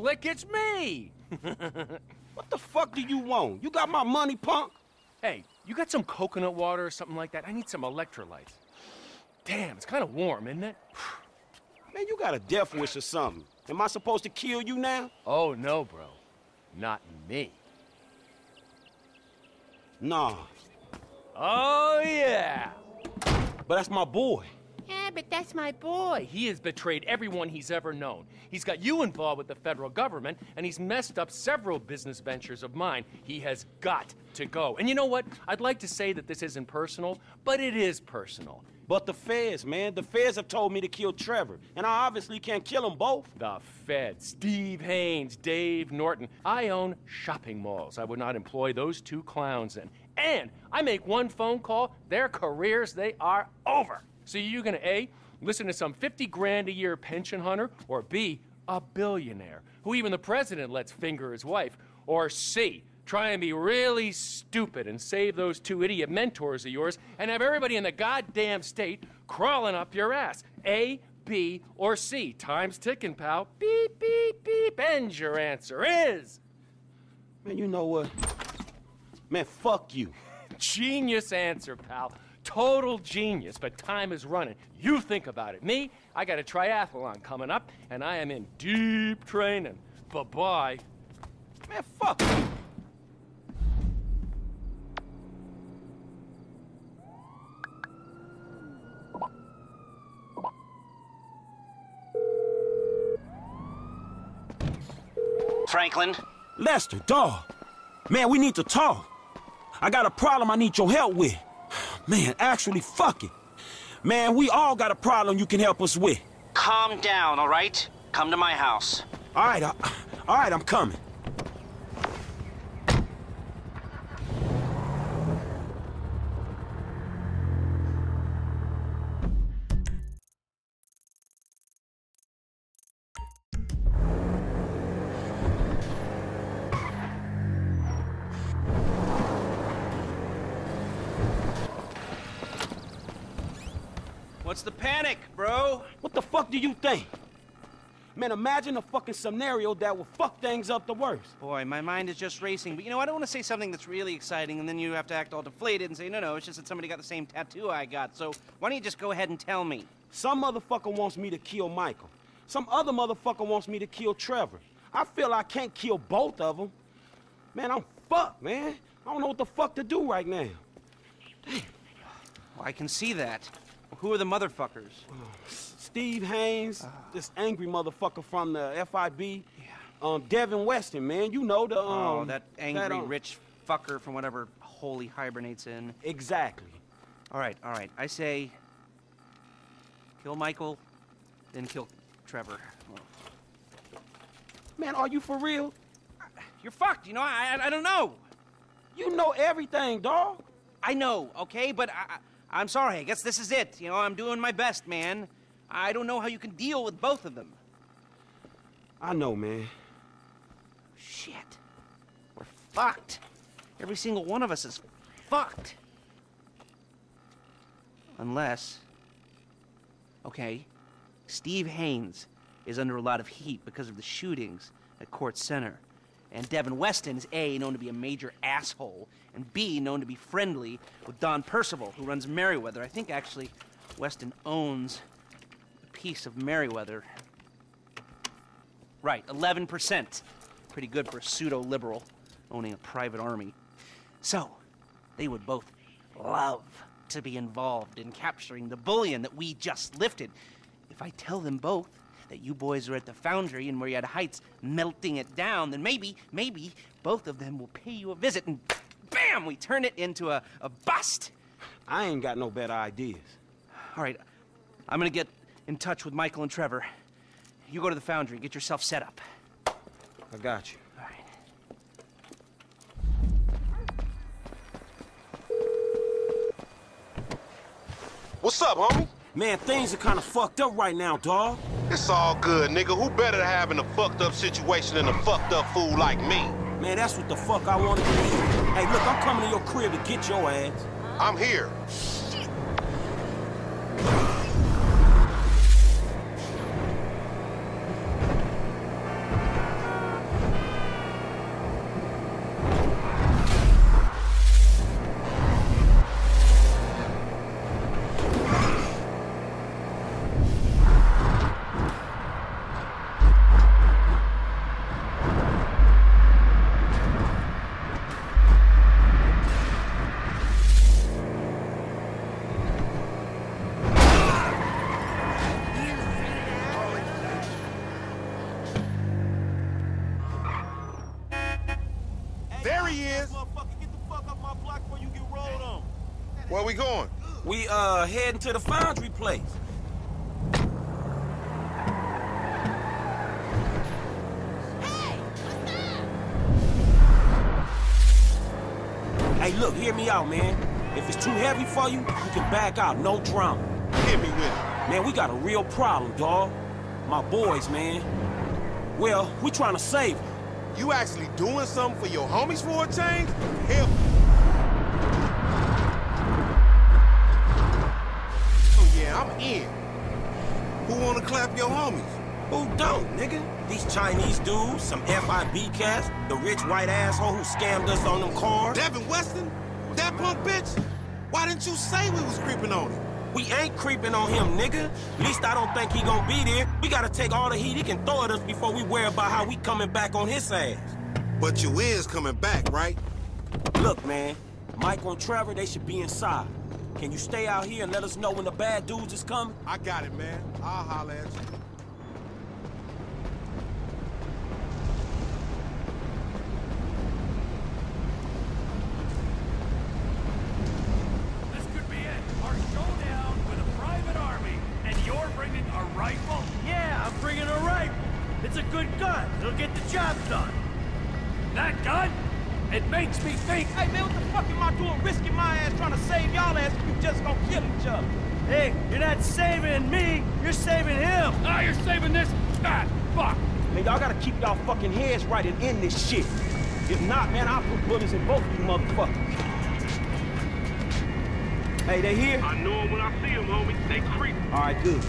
Slick, it's me! what the fuck do you want? You got my money, punk? Hey, you got some coconut water or something like that? I need some electrolytes. Damn, it's kind of warm, isn't it? Man, you got a death wish or something. Am I supposed to kill you now? Oh, no, bro. Not me. Nah. Oh, yeah. But that's my boy. Yeah, but that's my boy. He has betrayed everyone he's ever known. He's got you involved with the federal government, and he's messed up several business ventures of mine. He has got to go. And you know what? I'd like to say that this isn't personal, but it is personal. But the feds, man, the feds have told me to kill Trevor, and I obviously can't kill them both. The feds, Steve Haines, Dave Norton. I own shopping malls. I would not employ those two clowns in. And I make one phone call, their careers, they are over. So you're gonna A, listen to some 50 grand a year pension hunter, or B, a billionaire, who even the president lets finger his wife, or C, try and be really stupid and save those two idiot mentors of yours and have everybody in the goddamn state crawling up your ass. A, B, or C. Time's ticking, pal. Beep, beep, beep. And your answer is. Man, you know what? Man, fuck you. Genius answer, pal. Total genius, but time is running. You think about it. Me, I got a triathlon coming up, and I am in deep training. Bye bye. Man, fuck. Franklin? Lester, dog. Man, we need to talk. I got a problem I need your help with. Man, actually, fuck it. Man, we all got a problem you can help us with. Calm down, all right? Come to my house. All right, uh, all right, I'm coming. What's the panic, bro? What the fuck do you think? Man, imagine a fucking scenario that will fuck things up the worst. Boy, my mind is just racing. But you know, I don't want to say something that's really exciting, and then you have to act all deflated and say, no, no, it's just that somebody got the same tattoo I got. So why don't you just go ahead and tell me? Some motherfucker wants me to kill Michael. Some other motherfucker wants me to kill Trevor. I feel I can't kill both of them. Man, I'm fucked, man. I don't know what the fuck to do right now. Damn. Well, I can see that. Who are the motherfuckers? Steve Haines, this angry motherfucker from the FIB. Yeah. Um, Devin Weston, man. You know the, um... Oh, that angry that, um, rich fucker from whatever hole he hibernates in. Exactly. All right, all right. I say kill Michael, then kill Trevor. Man, are you for real? You're fucked, you know? I, I, I don't know. You know everything, dog. I know, okay? But I, I'm sorry. I guess this is it. You know, I'm doing my best, man. I don't know how you can deal with both of them. I know, man. Shit. We're fucked. Every single one of us is fucked. Unless... Okay, Steve Haines is under a lot of heat because of the shootings at Court Center. And Devin Weston is A, known to be a major asshole, and B, known to be friendly with Don Percival, who runs Merryweather. I think actually Weston owns a piece of Merryweather. Right, 11%. Pretty good for a pseudo liberal owning a private army. So, they would both love to be involved in capturing the bullion that we just lifted. If I tell them both that you boys are at the foundry in Murrieta Heights melting it down, then maybe, maybe both of them will pay you a visit and bam, we turn it into a, a bust. I ain't got no better ideas. All right, I'm gonna get in touch with Michael and Trevor. You go to the foundry, get yourself set up. I got you. All right. What's up, homie? Man, things are kind of fucked up right now, dawg. It's all good, nigga. Who better to have in a fucked up situation than a fucked up fool like me? Man, that's what the fuck I wanted to hear. Hey, look, I'm coming to your crib to get your ass. I'm here. There he is. Where we going? We, uh, heading to the foundry place. Hey, look, hear me out, man. If it's too heavy for you, you can back out, no drama. Hit me with it. Man, we got a real problem, dawg. My boys, man. Well, we trying to save them. You actually doing something for your homies for a change? Hell. Oh yeah, I'm in. Who wanna clap your homies? Who don't, nigga? These Chinese dudes, some FIB cats, the rich white asshole who scammed us on them cars. Devin Weston? That punk bitch? Why didn't you say we was creeping on him? We ain't creeping on him, nigga. At least I don't think he gonna be there. We gotta take all the heat he can throw at us before we worry about how we coming back on his ass. But you is coming back, right? Look, man, Mike and Trevor, they should be inside. Can you stay out here and let us know when the bad dudes is coming? I got it, man. I'll holler at you. Keep y'all fucking heads right and end this shit. If not, man, I'll put bullets in both of you motherfuckers. Hey, they here? I know him when I see him, homie. They creep. All right, good.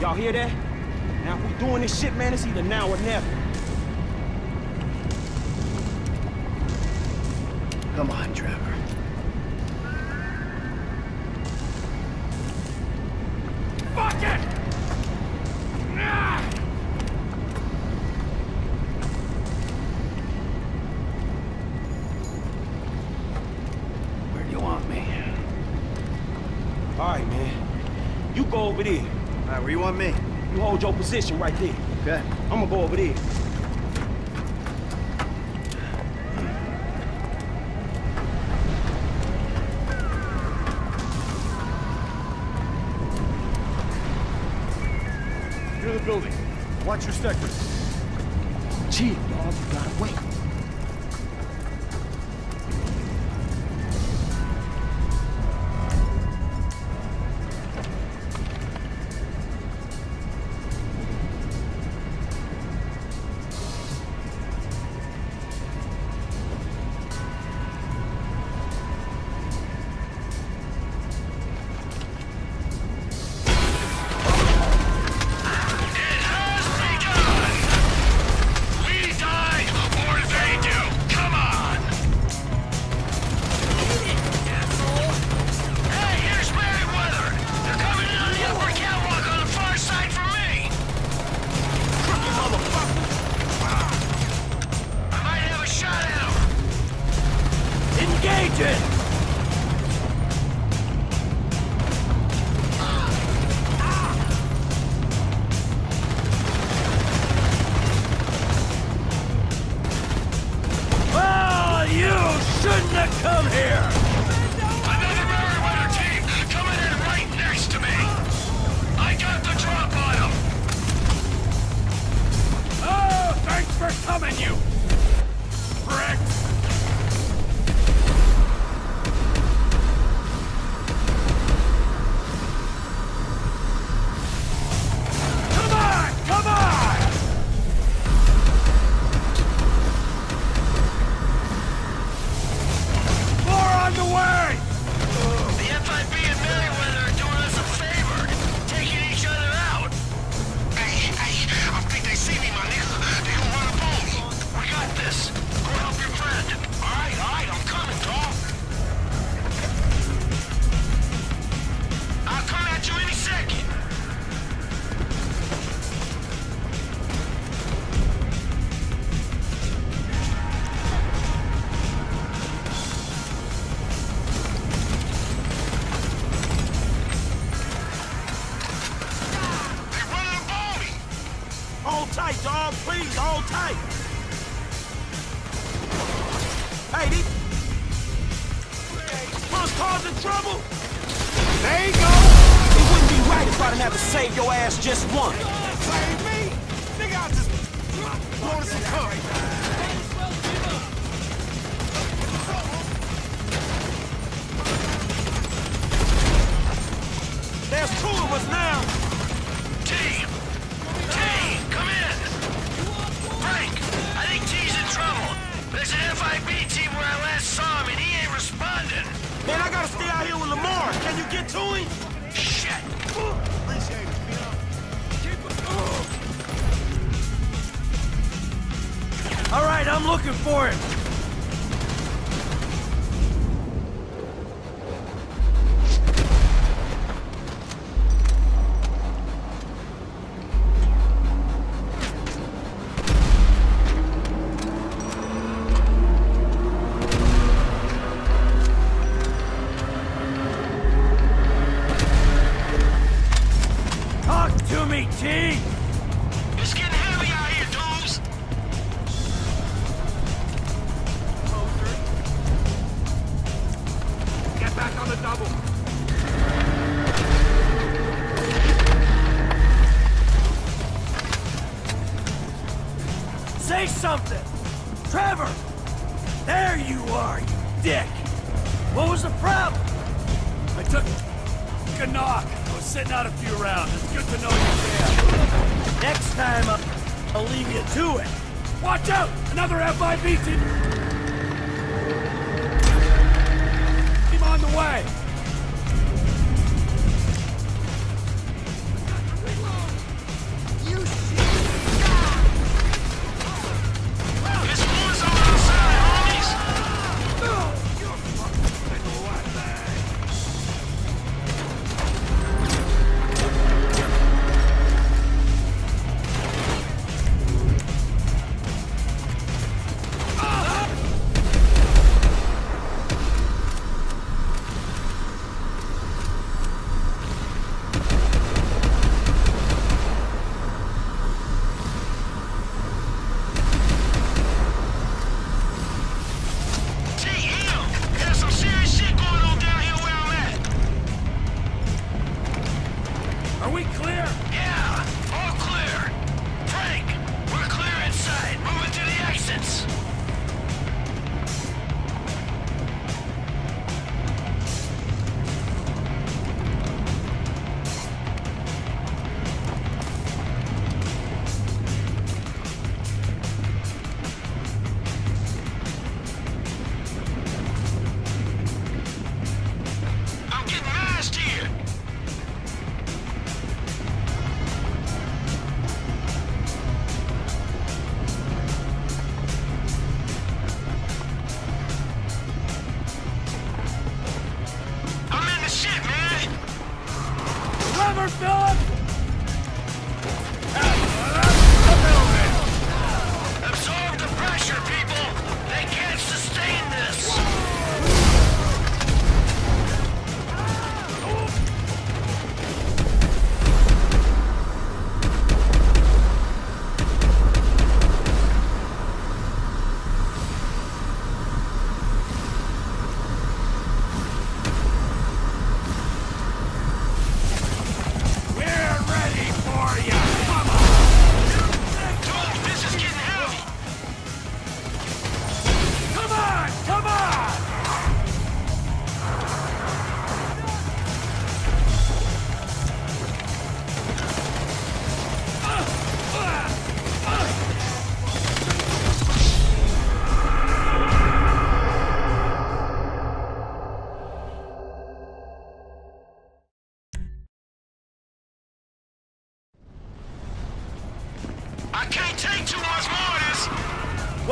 Y'all hear that? Now, if we doing this shit, man, it's either now or never. All right, man. You go over there. All right, where you want me? You hold your position right there. Okay. I'm gonna go over there. Near the building. Watch your sectors. Chill, dog. You gotta wait. Him.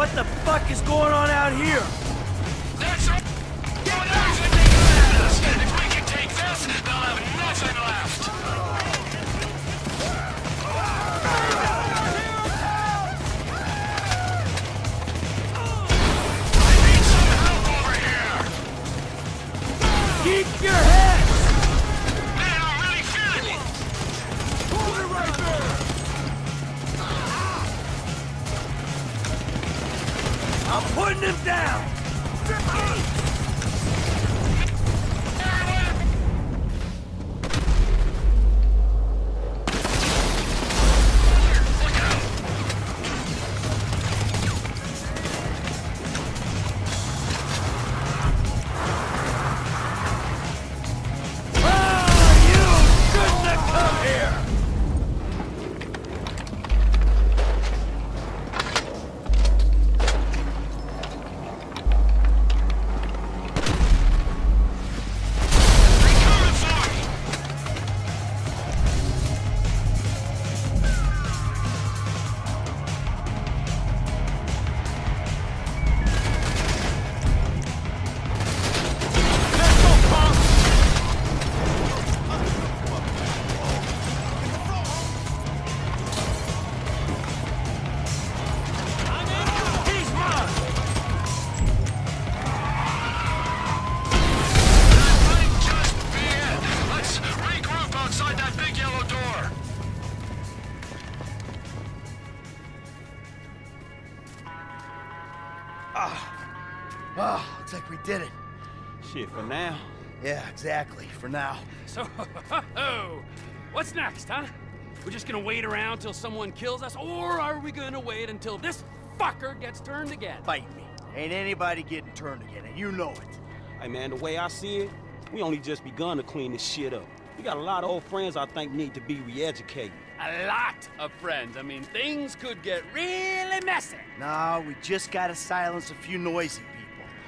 What the fuck is going on out here? That's right. If we can take this, they'll have nothing left. them down! For now. So, what's next, huh? We're just gonna wait around till someone kills us, or are we gonna wait until this fucker gets turned again? Fight me. Ain't anybody getting turned again, and you know it. Hey, man, the way I see it, we only just begun to clean this shit up. We got a lot of old friends I think need to be re-educated. A lot of friends. I mean, things could get really messy. No, we just gotta silence a few noisy people.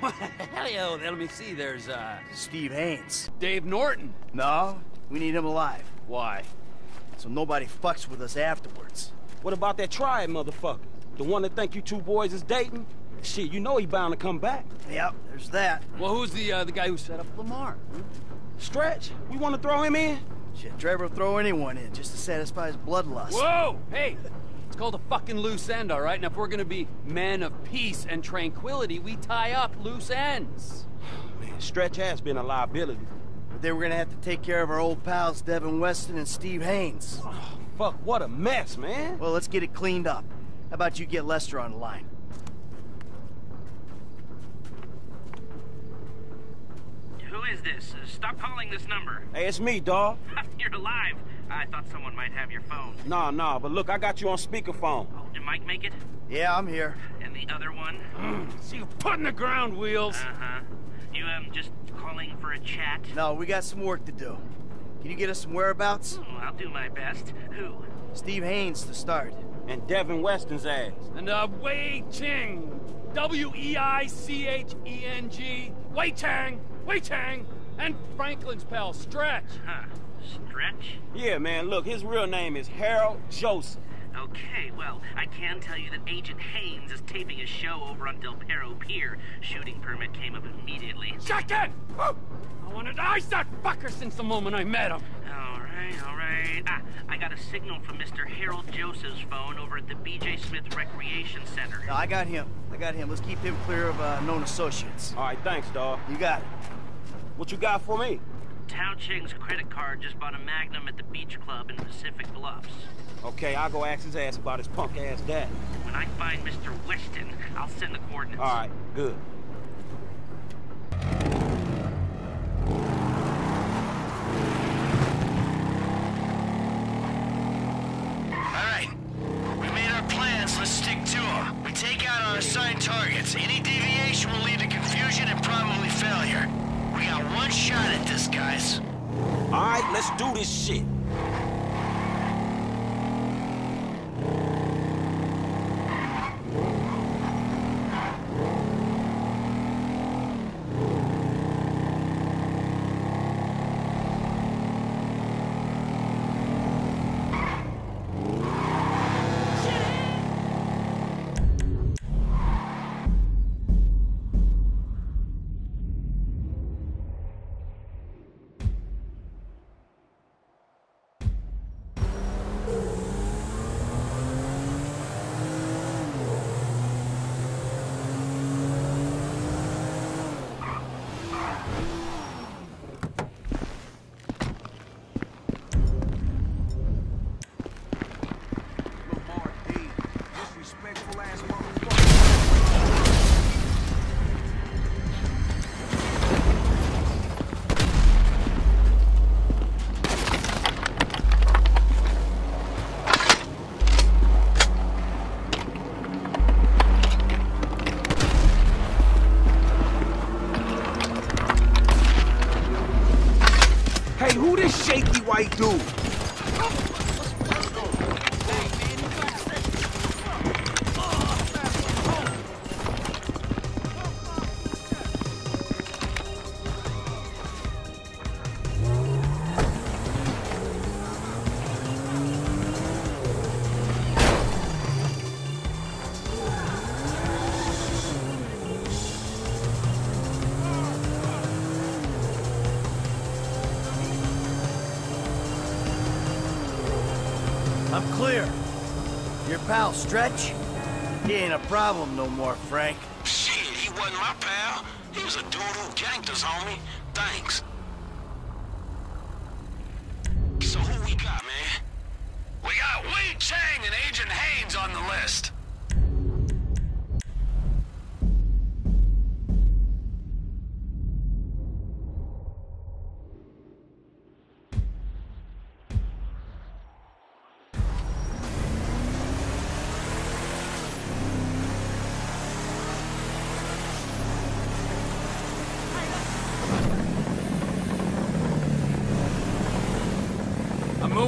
Hell yeah, let me see. There's, uh, Steve Haines. Dave Norton. No, we need him alive, Why? so nobody fucks with us afterwards. What about that triad motherfucker? The one that think you two boys is dating? Shit, you know he bound to come back. Yep, there's that. Well, who's the, uh, the guy who set up Lamar? Stretch, we want to throw him in? Shit, Trevor will throw anyone in just to satisfy his bloodlust. Whoa! Hey! It's called a fucking loose end, all right? And if we're gonna be men of peace and tranquility, we tie up loose ends. Man, Stretch has been a liability. But then we're gonna have to take care of our old pals Devin Weston and Steve Haines. Oh, fuck, what a mess, man. Well, let's get it cleaned up. How about you get Lester on the line? Who is this? Uh, stop calling this number. Hey, it's me, dawg. You're alive. I thought someone might have your phone. Nah, nah, but look, I got you on speakerphone. Oh, did Mike make it? Yeah, I'm here. And the other one? See you putting the ground wheels. Uh-huh. You, um, just calling for a chat? No, we got some work to do. Can you get us some whereabouts? Oh, I'll do my best. Who? Steve Haines to start. And Devin Weston's ass. And uh, Wei Cheng. W E I C H E N G. Wei Cheng. Wei Cheng. And Franklin's pal, Stretch. Huh. Stretch? Yeah, man, look, his real name is Harold Joseph. Okay, well, I can tell you that Agent Haines is taping a show over on Del Perro Pier. Shooting permit came up immediately. Shotgun! Oh, I wanted to ice that fucker since the moment I met him. All right, all right. Ah, I got a signal from Mr. Harold Joseph's phone over at the B.J. Smith Recreation Center. No, I got him. I got him. Let's keep him clear of uh, known associates. All right, thanks, dawg. You got it. What you got for me? Tao Cheng's credit card just bought a Magnum at the beach club in Pacific Bluffs. Okay, I'll go ask his ass about his punk ass dad. When I find Mr. Weston, I'll send the coordinates. All right, good. All right. We made our plans. Let's stick to them. We take out our assigned targets. Any deviation will lead to confusion and probably failure. We got one shot at this, All right, let's do this shit. White dude? Problem no more, Frank.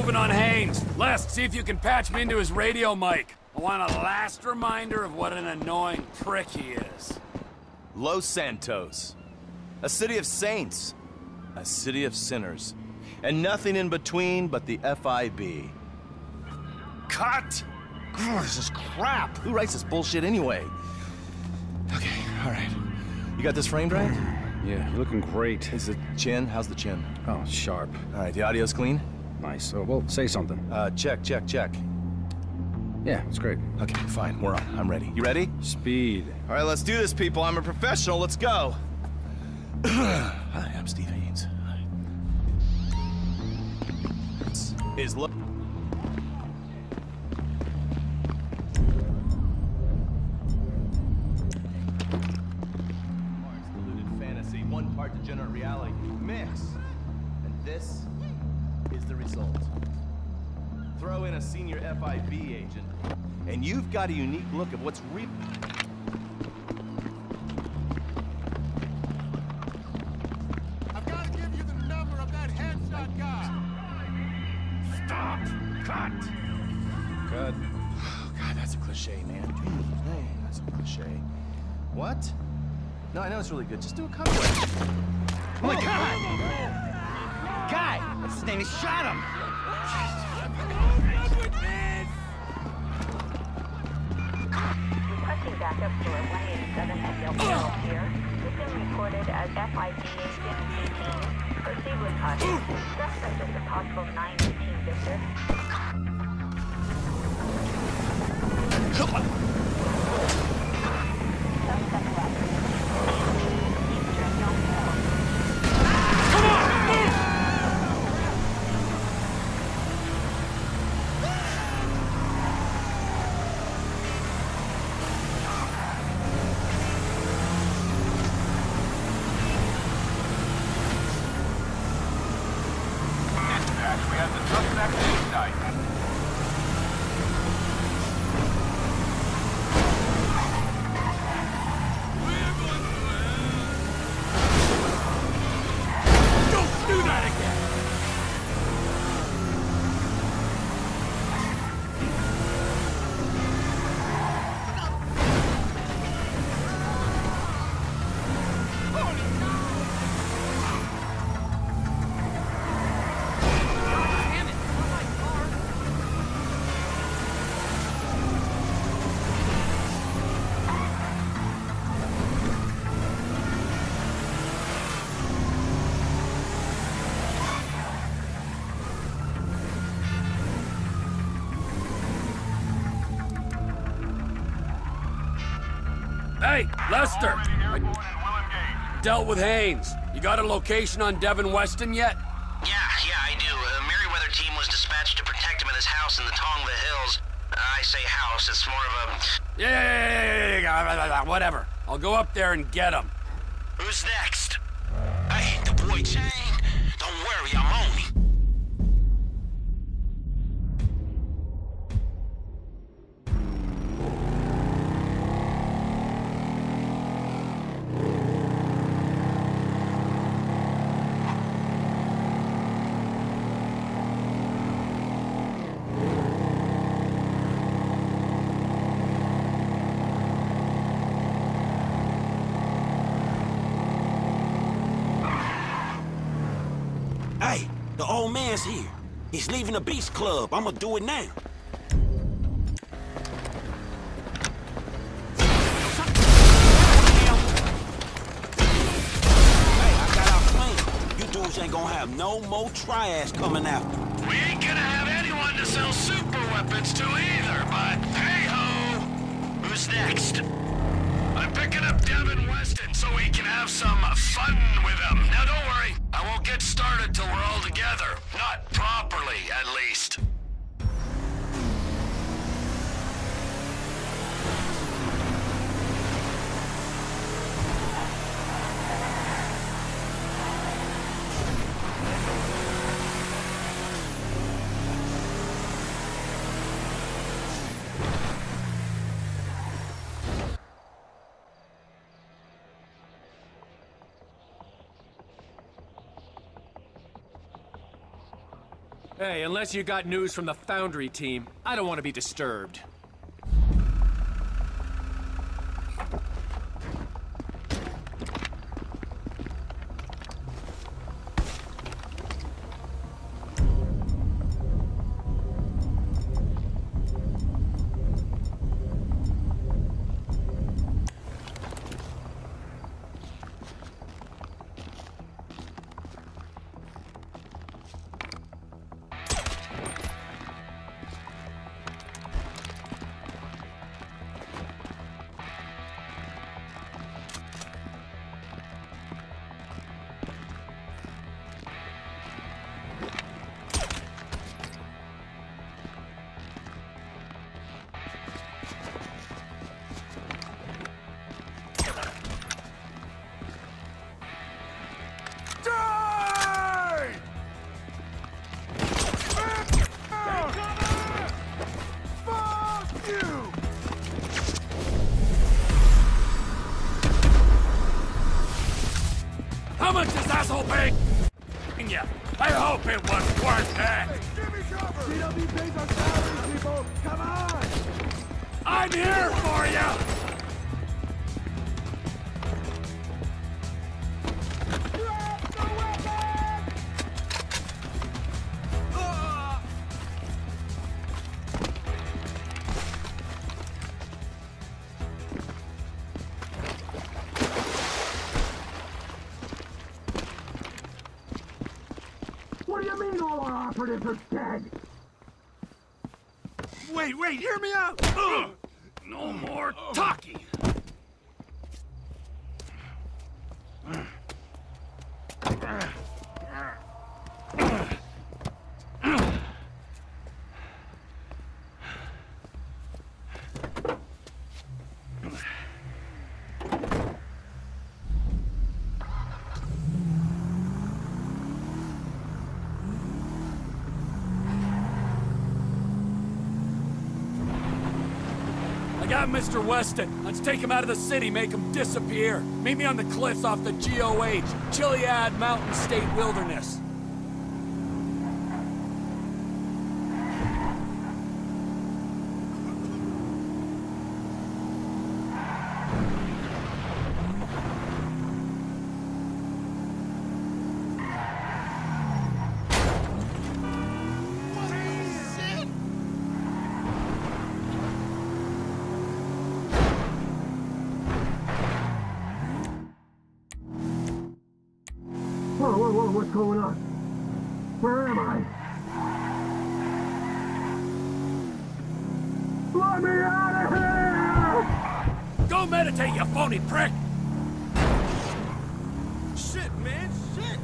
Moving on Haines. Les, see if you can patch me into his radio mic. I want a last reminder of what an annoying prick he is. Los Santos. A city of saints. A city of sinners. And nothing in between but the FIB. Cut! Grr, this is crap! Who writes this bullshit anyway? Okay, alright. You got this framed right? Yeah, you're looking great. Is the chin? How's the chin? Oh, sharp. Alright, the audio's clean? Nice. Oh, well, say something. Uh, check, check, check. Yeah, it's great. Okay, fine, we're on. I'm ready. You ready? Speed. All right, let's do this, people. I'm a professional. Let's go. Hi, I'm Steve Haines. This is look. deluded fantasy, one part degenerate reality. Mix. And this is the result. Throw in a senior FIB agent, and you've got a unique look of what's real. I've got to give you the number of that headshot guy. Stop! Cut! Cut. Oh, God, that's a cliche, man. Jeez, man, that's a cliche. What? No, I know it's really good. Just do a cover. Oh my god! Oh, Guy! What's his name? He shot him! Requesting backup for 187 at. System reported as FIB agent 18. Proceed with caution. Suspect is a possible 918 Victor. Lester! I dealt with Haines. You got a location on Devin Weston yet? Yeah, yeah, I do. A Merryweather team was dispatched to protect him at his house in the Tongva Hills. I say house, it's more of a... Yeah, yeah, yeah, yeah, yeah, yeah, yeah, whatever. I'll go up there and get him. Who's next? I hate the boy Cheng. Don't worry, I'm on him. Hey, the old man's here. He's leaving the Beast Club. I'ma do it now. Hey, I got our plan. You dudes ain't gonna have no more triads coming after. Hey, unless you got news from the Foundry team, I don't want to be disturbed. Wait, wait, hear me out! Ugh. No more talking! Mr. Weston. Let's take him out of the city, make him disappear. Meet me on the cliffs off the GOH, Chiliad Mountain State Wilderness. Whoa, what's going on? Where am I? Let me out of here! Go meditate, you phony prick! Shit, man, shit!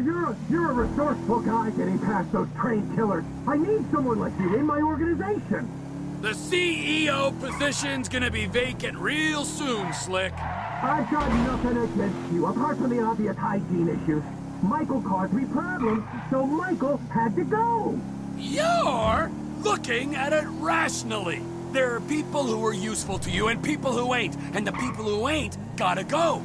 Know, you're a, you're a resourceful guy getting past those trained killers. I need someone like you in my organization. The CEO position's gonna be vacant real soon, Slick. I've got nothing against you, apart from the obvious hygiene issues. Michael caused me problems, so Michael had to go. You're looking at it rationally. There are people who are useful to you and people who ain't, and the people who ain't gotta go.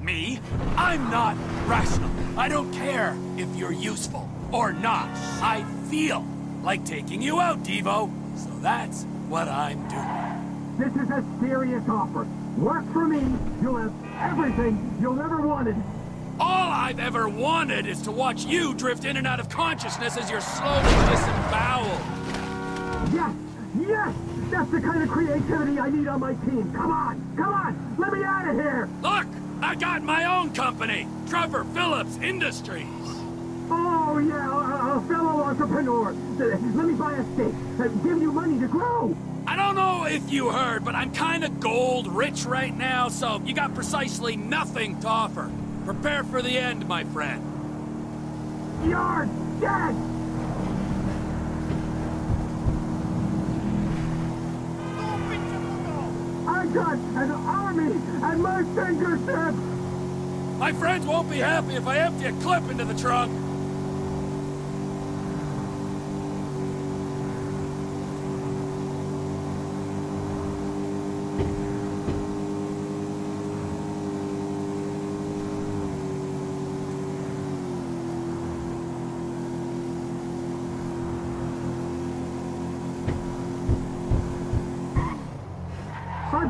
Me? I'm not rational. I don't care if you're useful or not. I feel like taking you out, Devo. So that's what I'm doing. This is a serious offer. Work for me, you'll have everything you'll ever wanted. All I've ever wanted is to watch you drift in and out of consciousness as you're slowly disemboweled. Yes, yes, that's the kind of creativity I need on my team. Come on, come on, let me out of here. Look, I got my own company, Trevor Phillips Industries. Oh, yeah, a, a fellow entrepreneur. Uh, Let me buy a stake. Uh, give you money to grow. I don't know if you heard, but I'm kind of gold rich right now, so you got precisely nothing to offer. Prepare for the end, my friend. You're dead. Got an army at my fingertips. My friends won't be happy if I empty a clip into the trunk.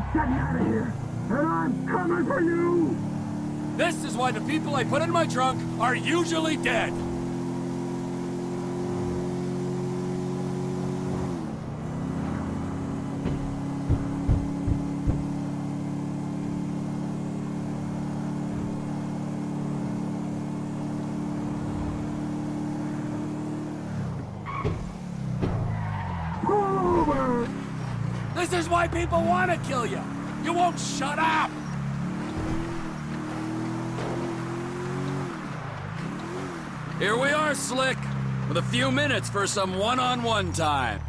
I'm getting out of here, and I'm coming for you! This is why the people I put in my trunk are usually dead. Pull over! This is why people want to kill you. You won't shut up. Here we are, Slick, with a few minutes for some one-on-one time.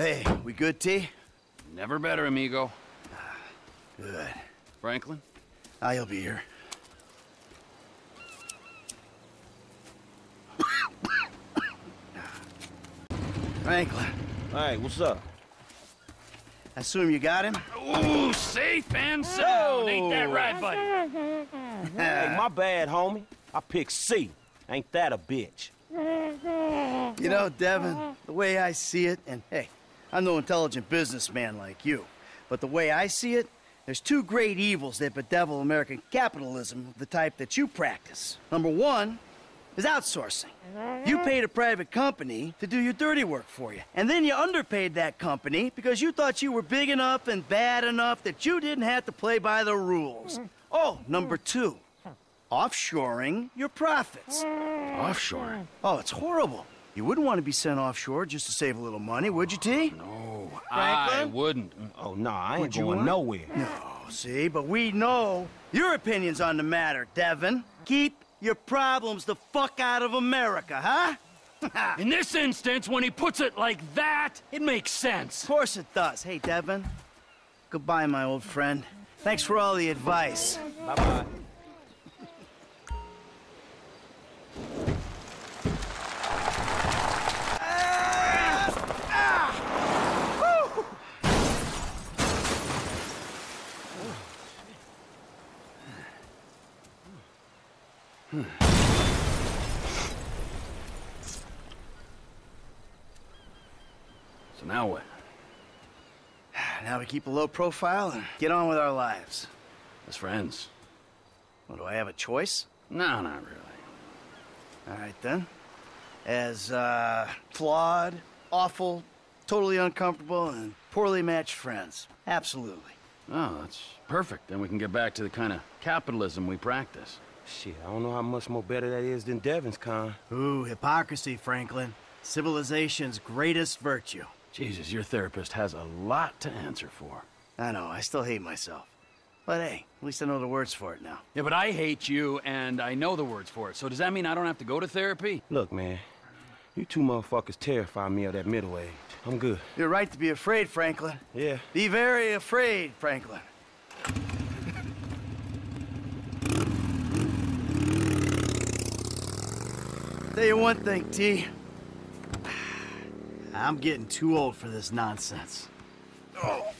Hey, we good, T? Never better, amigo. Good. Franklin? Ah, I'll be here. Franklin, Hey, what's up? I assume you got him? Ooh, safe and sound. Ain't that right, buddy? Hey, my bad, homie. I picked C. Ain't that a bitch? You know, Devin, the way I see it, and hey, I'm no intelligent businessman like you, but the way I see it, there's two great evils that bedevil American capitalism of the type that you practice. Number one is outsourcing. You paid a private company to do your dirty work for you, and then you underpaid that company because you thought you were big enough and bad enough that you didn't have to play by the rules. Oh, number two, offshoring your profits. Offshore? Oh, it's horrible. You wouldn't want to be sent offshore just to save a little money, would you, T? No, I wouldn't. Oh, no, I ain't Would you going want- nowhere. No, see, but we know your opinions on the matter, Devin. Keep your problems the fuck out of America, huh? In this instance, when he puts it like that, it makes sense. Of course it does. Hey, Devin. Goodbye, my old friend. Thanks for all the advice. Bye-bye. So now what? Now we keep a low profile and get on with our lives. As friends? Well, do I have a choice? No, not really. All right, then. As, uh, flawed, awful, totally uncomfortable, and poorly matched friends. Absolutely. Oh, that's perfect. Then we can get back to the kind of capitalism we practice. Shit, I don't know how much more better that is than Devin's kind. Ooh, hypocrisy, Franklin. Civilization's greatest virtue. Jesus, your therapist has a lot to answer for. I know, I still hate myself. But hey, at least I know the words for it now. Yeah, but I hate you, and I know the words for it. So does that mean I don't have to go to therapy? Look, man, you two motherfuckers terrify me of that middle age. I'm good. You're right to be afraid, Franklin. Yeah. Be very afraid, Franklin. Tell you one thing, T. I'm getting too old for this nonsense. Oh.